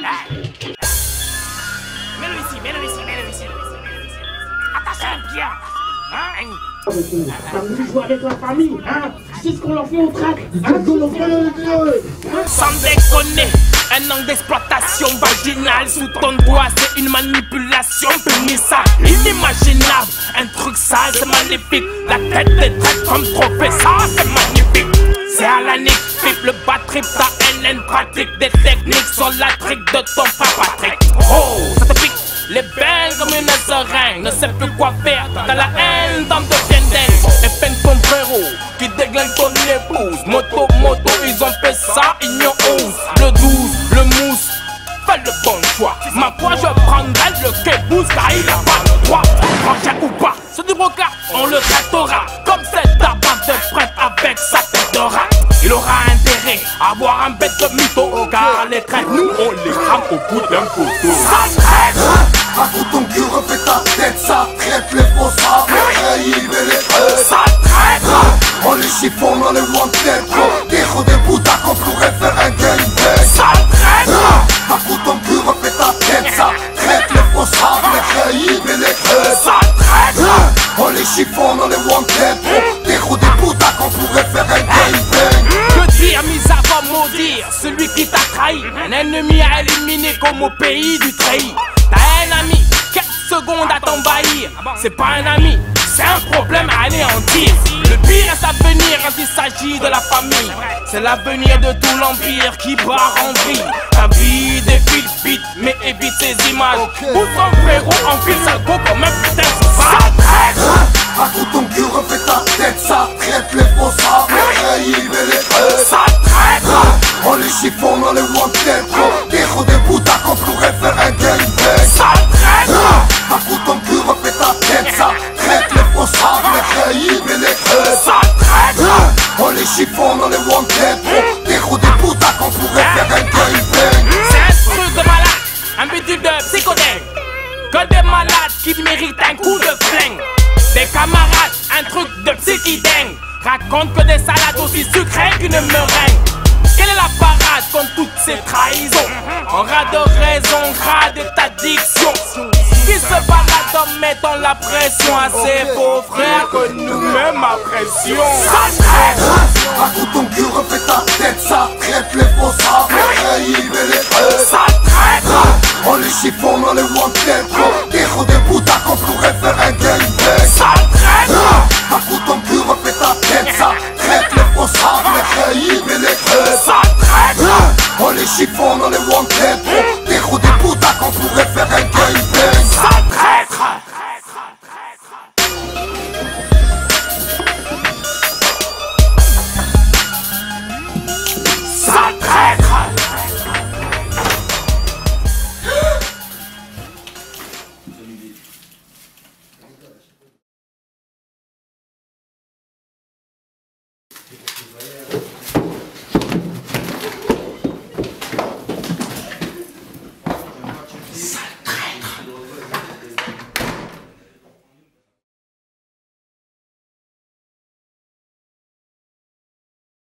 Mets-le ici, mets-le ici, mets-le ici, mets-le ici. Attachez-le bien. Hein T'as voulu avec la famille, hein C'est ce qu'on leur fait au trac. Sans déconner. Un an d'exploitation vaginale sous ton doigt, c'est une manipulation punissable, inimaginable. Un truc sale, c'est magnifique. La tête des traites comme trop ça, c'est magnifique. C'est à la nique pipe le bas trip, ta haine pratique des techniques sur la trique de ton frère Patrick. Oh, ça te pique. Les belles comme une seringue, ne sait plus quoi faire. Dans la haine, dans de. Et peine ton frérot qui déglingue ton épouse. Moto, moto, ils ont fait ça, ils osent. Le 12, le mousse, fais le bon choix. Ma foi, je prendrai le kébouze car il a pas le droit. Franchir ou pas, ce du brocard, on le traitera. Comme cette au bout d'un couteau. Ça traître! À coup ton cul, refais ta tête, ça traite les faux sables, les et les creux. Ça traître! On les chiffonne, on les wanted, Des héros des bouddhas qu'on pourrait faire un gangbang. Ça traître! À coup ton cul, refais ta tête, ça traite les faux sables, les et les creux. Ça traître! On les chiffonne, on les wanted, Des héros des bouddhas qu'on pourrait faire un gangbang. Que dire, mis avant maudire celui qui t'a trahi Un ennemi à comme au pays du treillis T'as un ami, quelques secondes à t'envahir. C'est pas un ami, c'est un problème à anéantir. Le pire est à venir quand il s'agit de la famille. C'est l'avenir de tout l'empire qui part en vrille Ta vie défile vite, mais évite ces images. Où ton frérot enfile sa go comme un putain de sauvage À coup ton cul, refais ta tête, ça traite les faux sables, les et les creux. On les chiffonne, on les wanted, Des héros des bouddhas qu'on pourrait faire un gangbang. Ça traître À coup ton cul, refais ta tête, ça traite les faux sables, les et les creux. Ça traître On les chiffonne, on les wanted, Des héros des bouddhas qu'on pourrait faire un gangbang. C'est un truc de malade, un bidule de psychodèle. Que des malades qui méritent un coup de flingue. Des camarades, un truc de psychidingue. Raconte que des salades aussi sucrées qu'une meringue. Quelle est la parade contre toutes ces trahisons? En ras de raison, grade est addiction. Qui se balade en mettant la pression à ses beaux frères. Que nous-mêmes pression. Ça traître À coup ton cul, refais ta tête, ça traite les faux sables, les les. Ça traître On les chiffonne, on les wanted,